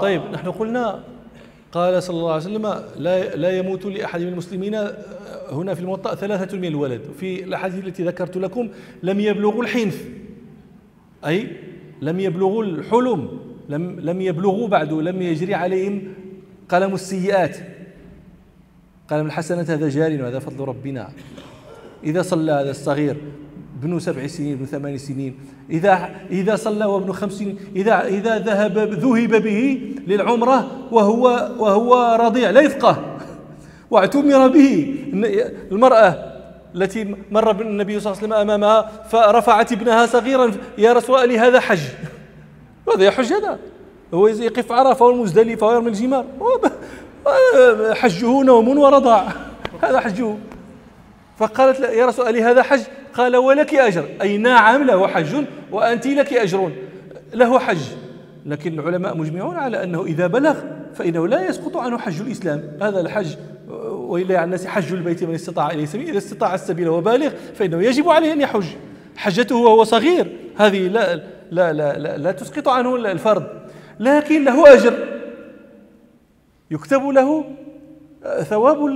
طيب نحن قلنا قال صلى الله عليه وسلم لا لا يموت لأحد من المسلمين هنا في الموطأ ثلاثة من الولد. في الأحاديث التي ذكرت لكم لم يبلغوا الحنث أي لم يبلغوا الحلم لم لم يبلغوا بعد لم يجري عليهم قلم السيئات. قلم الحسنات هذا جار وهذا فضل ربنا. إذا صلى هذا الصغير ابن سبع سنين ابن ثمان سنين. إذا إذا صلى وابن خمس سنين إذا إذا ذهب ذهب به للعمرة وهو وهو رضيع لا يفقه. واعتمر به. المرأة التي مر النبي صلى الله عليه وسلم أمامها فرفعت ابنها صغيرا يا رسول الله هذا حج. هذا يحج هذا. هو يقف عرفة والمزدلفة ويرمي الجمار. حجه نوم ورضاع. هذا حجه. فقالت يا رسول الله هذا حج؟ قال ولك أجر. أي نعم له حج وأنت لك أجر. له حج. لكن العلماء مجمعون على أنه إذا بلغ فإنه لا يسقط عنه حج الإسلام. هذا الحج وإلا على الناس حج البيت من استطاع إليه سبيل إذا استطاع السبيل وبالغ فإنه يجب عليه أن يحج. حجته وهو صغير هذه لا لا لا لا, لا تسقط عنه الفرض. لكن له أجر. يكتب له ثواب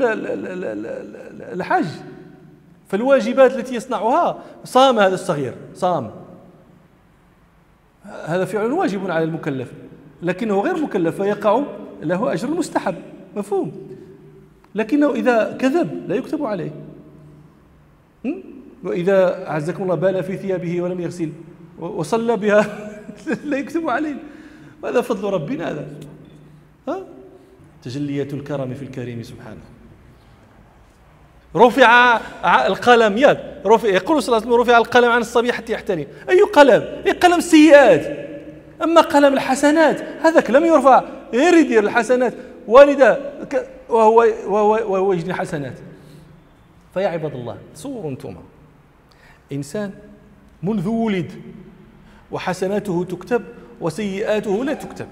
الحج. فالواجبات التي يصنعها صام هذا الصغير صام. هذا فعل واجب على المكلف لكنه غير مكلف فيقع له أجر مستحب. مفهوم؟ لكنه إذا كذب لا يكتب عليه. وإذا أعزكم الله بال في ثيابه ولم يغسل وصلى بها لا يكتب عليه. هذا فضل ربنا هذا. ها؟ تجلية الكرم في الكريم سبحانه. رفع القلم ياك. رفع يقول صلى الله عليه وسلم رفع القلم عن الصبي حتى يحترم أي قلم؟ أي قلم السيئات أما قلم الحسنات هذاك لم يرفع. غير يدير الحسنات. والدة وهو, وهو, وهو يجني حسنات. فيا عباد الله تصوروا أنتم. إنسان منذ ولد وحسناته تكتب وسيئاته لا تكتب.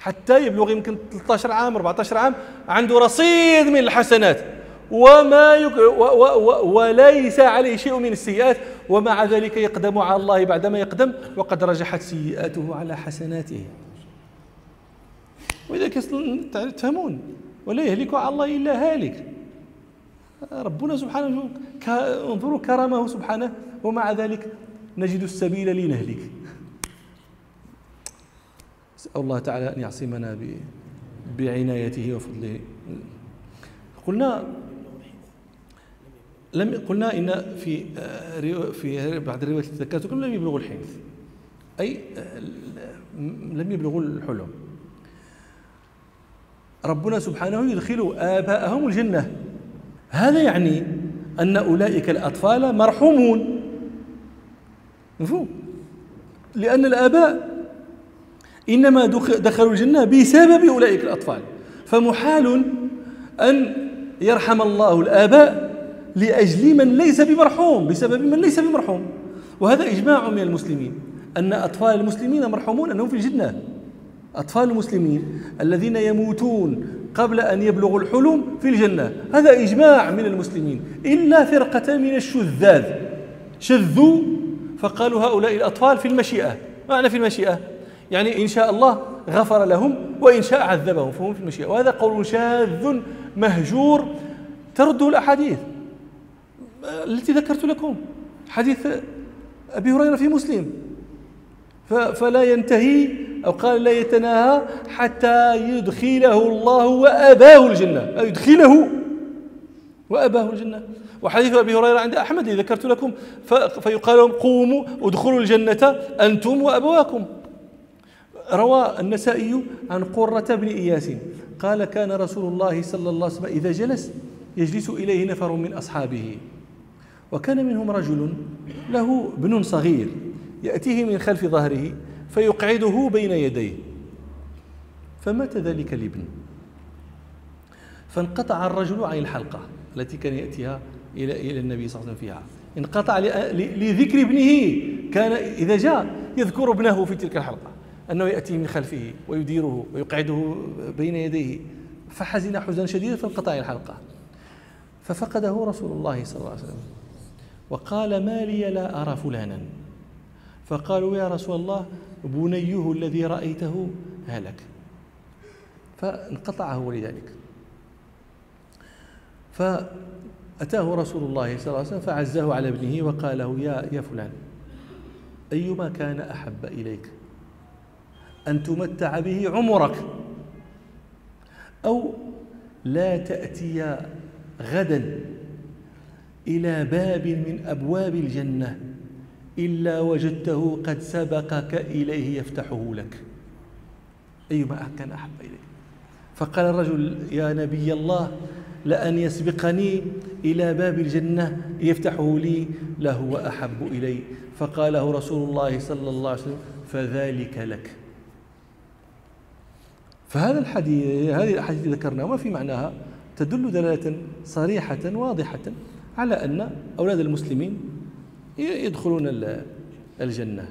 حتى يبلغ يمكن 13 عام 14 عام عنده رصيد من الحسنات. وما يك... و... و... و... وليس عليه شيء من السيئات ومع ذلك يقدم على الله بعدما يقدم وقد رجحت سيئاته على حسناته. ولذلك تفهمون ولا يهلك على الله إلا هالك. ربنا سبحانه انظروا كرمه سبحانه ومع ذلك نجد السبيل لنهلك. نسأل الله تعالى أن يعصمنا بعنايته وفضله. قلنا لم قلنا إن في في بعض الروايات التي ذكرتكم لم يبلغوا الحنث أي لم يبلغوا الحلم. ربنا سبحانه يدخل آباءهم الجنة. هذا يعني أن أولئك الأطفال مرحومون. مفهوم؟ لأن الآباء إنما دخلوا الجنة بسبب أولئك الأطفال. فمحال أن يرحم الله الآباء لأجل من ليس بمرحوم بسبب من ليس بمرحوم. وهذا إجماع من المسلمين أن أطفال المسلمين مرحومون أنهم في الجنة أطفال المسلمين الذين يموتون قبل أن يبلغوا الحلم في الجنة. هذا إجماع من المسلمين. إلا فرقة من الشذاذ. شذوا فقالوا هؤلاء الأطفال في المشيئة. معنى في المشيئة؟ يعني إن شاء الله غفر لهم وإن شاء عذبهم فهم في المشيئة. وهذا قول شاذ مهجور ترده الأحاديث. التي ذكرت لكم حديث أبي هريرة في مسلم. فلا ينتهي أو قال لا يتناهى حتى يدخله الله وأباه الجنة. أو يدخله وأباه الجنة. وحديث أبي هريرة عند أحمد ذكرت لكم فيقال لهم قوموا ادخلوا الجنة أنتم وأبواكم. روى النسائي عن قرة بن إياس قال كان رسول الله صلى الله عليه وسلم إذا جلس يجلس إليه نفر من أصحابه. وكان منهم رجل له ابن صغير يأتيه من خلف ظهره فيقعده بين يديه. فمات ذلك الابن. فانقطع الرجل عن الحلقة التي كان يأتيها إلى النبي صلى الله عليه وسلم فيها. انقطع لذكر ابنه. كان إذا جاء يذكر ابنه في تلك الحلقة أنه يأتي من خلفه ويديره ويقعده بين يديه. فحزن حزنا شديدا فانقطع الحلقة. ففقده رسول الله صلى الله عليه وسلم. وقال ما لي لا أرى فلانا. فقالوا يا رسول الله بنيه الذي رأيته هلك. فانقطع هو لذلك. فأتاه رسول الله صلى الله عليه وسلم فعزه على ابنه وقال له يا يا فلان أيما كان أحب إليك أن تمتع به عمرك؟ أو لا تأتي غدا إلى باب من أبواب الجنة إلا وجدته قد سبقك إليه يفتحه لك. أيما كان أحب إليك فقال الرجل يا نبي الله لأن يسبقني إلى باب الجنة يفتحه لي لهو أحب إلي. فقاله رسول الله صلى الله عليه وسلم فذلك لك. فهذا الحديث هذه الأحاديث ذكرناها وما في معناها تدل دلالة صريحة واضحة على أن أولاد المسلمين يدخلون الجنة.